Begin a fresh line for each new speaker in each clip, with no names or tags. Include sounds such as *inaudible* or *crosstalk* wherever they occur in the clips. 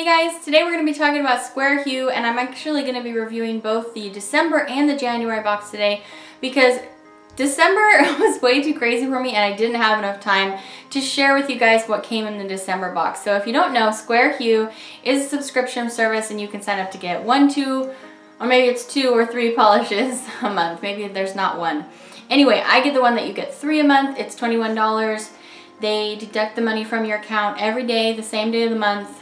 Hey guys, today we're going to be talking about Square Hue and I'm actually going to be reviewing both the December and the January box today because December *laughs* was way too crazy for me and I didn't have enough time to share with you guys what came in the December box. So if you don't know, Square Hue is a subscription service and you can sign up to get one, two, or maybe it's two or three *laughs* polishes a month. Maybe there's not one. Anyway, I get the one that you get three a month. It's $21. They deduct the money from your account every day, the same day of the month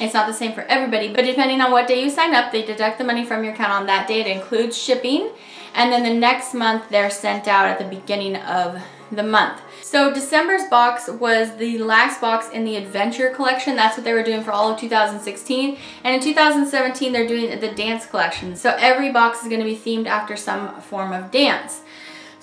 it's not the same for everybody, but depending on what day you sign up, they deduct the money from your account on that day. It includes shipping. And then the next month, they're sent out at the beginning of the month. So December's box was the last box in the Adventure collection. That's what they were doing for all of 2016. And in 2017, they're doing the Dance collection. So every box is going to be themed after some form of dance.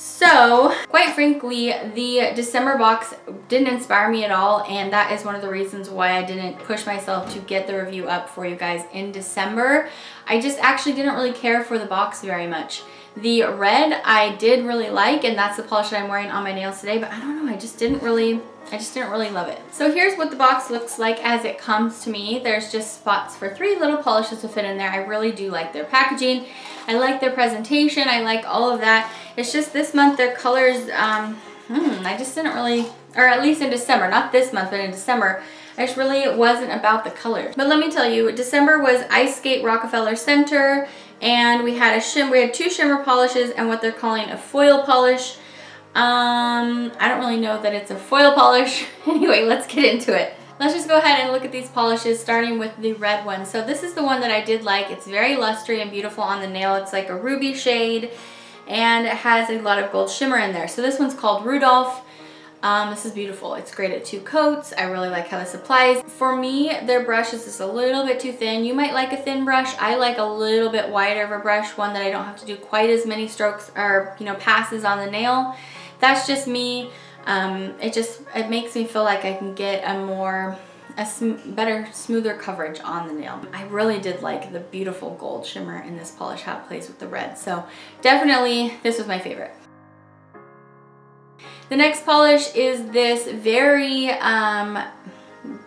So, quite frankly, the December box didn't inspire me at all, and that is one of the reasons why I didn't push myself to get the review up for you guys in December. I just actually didn't really care for the box very much. The red I did really like, and that's the polish that I'm wearing on my nails today, but I don't know, I just didn't really I just didn't really love it. So here's what the box looks like as it comes to me. There's just spots for three little polishes to fit in there. I really do like their packaging. I like their presentation. I like all of that. It's just this month their colors, um, hmm, I just didn't really, or at least in December, not this month, but in December, I just really wasn't about the colors. But let me tell you, December was Ice Skate Rockefeller Center, and we had a shim, we had two shimmer polishes and what they're calling a foil polish. Um, I don't really know that it's a foil polish. *laughs* anyway, let's get into it. Let's just go ahead and look at these polishes starting with the red one. So this is the one that I did like. It's very lustre and beautiful on the nail. It's like a ruby shade and it has a lot of gold shimmer in there. So this one's called Rudolph. Um, this is beautiful. It's great at two coats. I really like how this applies. For me, their brush is just a little bit too thin. You might like a thin brush. I like a little bit wider of a brush, one that I don't have to do quite as many strokes or, you know, passes on the nail. That's just me. Um, it just, it makes me feel like I can get a more, a sm better, smoother coverage on the nail. I really did like the beautiful gold shimmer in this polish, how it plays with the red. So definitely, this was my favorite. The next polish is this very um,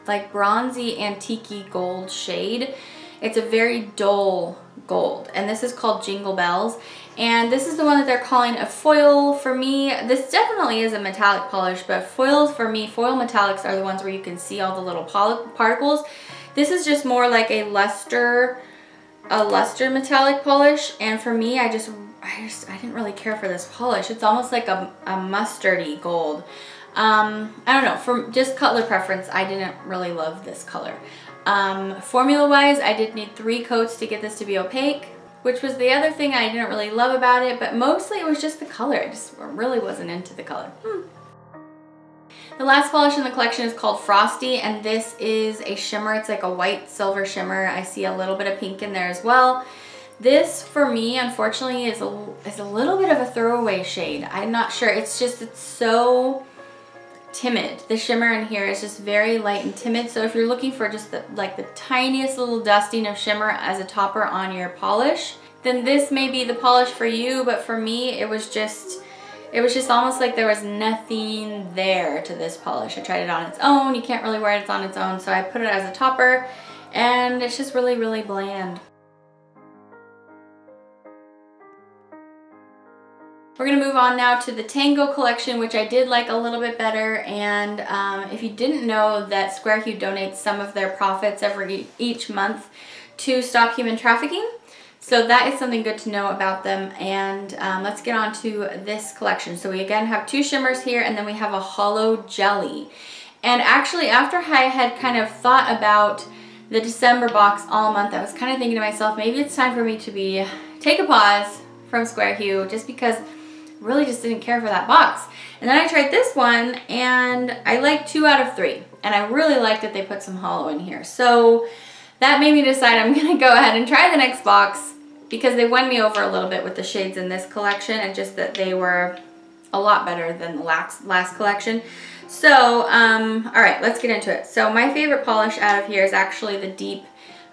like bronzy antique gold shade. It's a very dull gold and this is called Jingle Bells and this is the one that they're calling a foil for me. This definitely is a metallic polish, but foils for me, foil metallics are the ones where you can see all the little particles. This is just more like a luster, a luster metallic polish. And for me, I just, I just, I didn't really care for this polish. It's almost like a, a mustardy gold. Um, I don't know, from just color preference, I didn't really love this color. Um, formula wise, I did need three coats to get this to be opaque which was the other thing I didn't really love about it, but mostly it was just the color. I just really wasn't into the color. Hmm. The last polish in the collection is called Frosty, and this is a shimmer. It's like a white silver shimmer. I see a little bit of pink in there as well. This, for me, unfortunately, is a, is a little bit of a throwaway shade. I'm not sure. It's just, it's so timid. The shimmer in here is just very light and timid. So if you're looking for just the, like the tiniest little dusting of shimmer as a topper on your polish, then this may be the polish for you. But for me, it was just, it was just almost like there was nothing there to this polish. I tried it on its own. You can't really wear it on its own. So I put it as a topper and it's just really, really bland. We're to move on now to the Tango collection, which I did like a little bit better. And um, if you didn't know that Square Hue donates some of their profits every each month to stop human trafficking. So that is something good to know about them. And um, let's get on to this collection. So we again have two shimmers here and then we have a hollow jelly. And actually after I had kind of thought about the December box all month, I was kind of thinking to myself, maybe it's time for me to be take a pause from Square Hue just because really just didn't care for that box. And then I tried this one and I like two out of three. And I really like that they put some hollow in here. So that made me decide I'm *laughs* gonna go ahead and try the next box because they won me over a little bit with the shades in this collection and just that they were a lot better than the last, last collection. So, um, all right, let's get into it. So my favorite polish out of here is actually the deep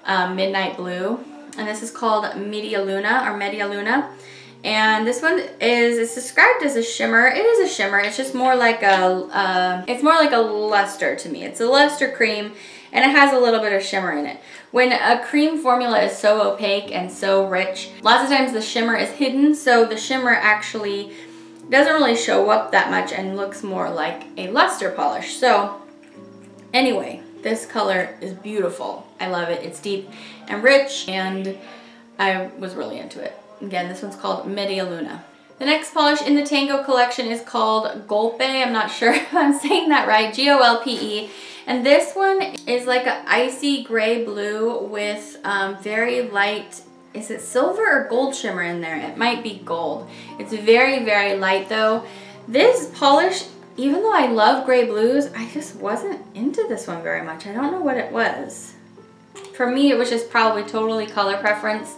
um, Midnight Blue. And this is called Media Luna or Media Luna. And this one is, it's described as a shimmer. It is a shimmer. It's just more like a, uh, it's more like a luster to me. It's a luster cream. and it has a little bit of shimmer in it. When a cream formula is so opaque and so rich, lots of times the shimmer is hidden, so the shimmer actually doesn't really show up that much and looks more like a luster polish. So anyway, this color is beautiful. I love it. It's deep and rich and I was really into it. Again, this one's called Media Luna. The next polish in the Tango collection is called Golpe. I'm not sure *laughs* if I'm saying that right. G-O-L-P-E. And this one is like an icy gray blue with um, very light, is it silver or gold shimmer in there? It might be gold. It's very, very light though. This polish, even though I love gray blues, I just wasn't into this one very much. I don't know what it was. For me, it was just probably totally color preference.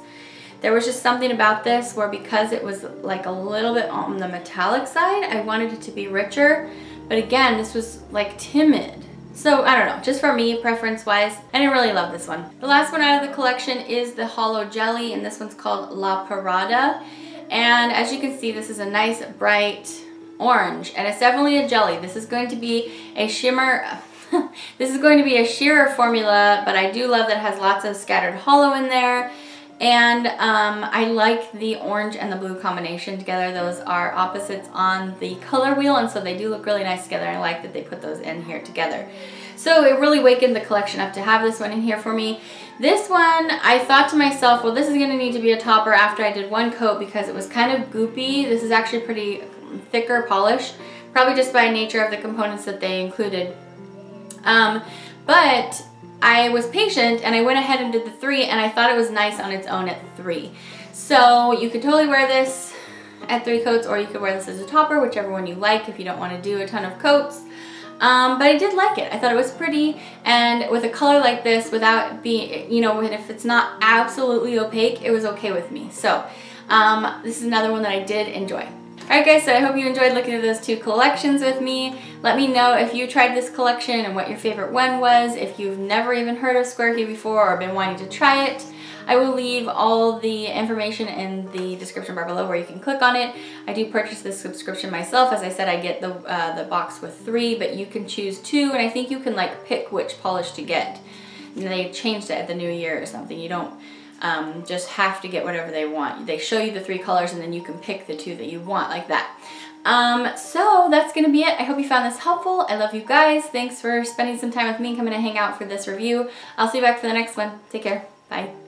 There was just something about this where because it was like a little bit on the metallic side, I wanted it to be richer. But again, this was like timid. So I don't know, just for me, preference wise, I didn't really love this one. The last one out of the collection is the Hollow Jelly, and this one's called La Parada. And as you can see, this is a nice bright orange, and it's definitely a jelly. This is going to be a shimmer, *laughs* this is going to be a sheerer formula, but I do love that it has lots of scattered hollow in there. And um, I like the orange and the blue combination together. Those are opposites on the color wheel and so they do look really nice together. I like that they put those in here together. So it really wakened the collection up to have this one in here for me. This one, I thought to myself, well, this is gonna need to be a topper after I did one coat because it was kind of goopy. This is actually pretty thicker polish, probably just by nature of the components that they included. Um, but I was patient and I went ahead and did the three and I thought it was nice on its own at three. So you could totally wear this at three coats or you could wear this as a topper, whichever one you like if you don't want to do a ton of coats. Um, but I did like it. I thought it was pretty and with a color like this without being, you know, if it's not absolutely opaque, it was okay with me. So um, this is another one that I did enjoy. Alright guys, so I hope you enjoyed looking at those two collections with me. Let me know if you tried this collection and what your favorite one was. If you've never even heard of Square Hue before or been wanting to try it, I will leave all the information in the description bar below where you can click on it. I do purchase this subscription myself. As I said, I get the, uh, the box with three, but you can choose two, and I think you can like pick which polish to get. And they changed it at the new year or something. You don't um, just have to get whatever they want. They show you the three colors and then you can pick the two that you want like that. Um, so that's going to be it. I hope you found this helpful. I love you guys. Thanks for spending some time with me coming to hang out for this review. I'll see you back for the next one. Take care. Bye.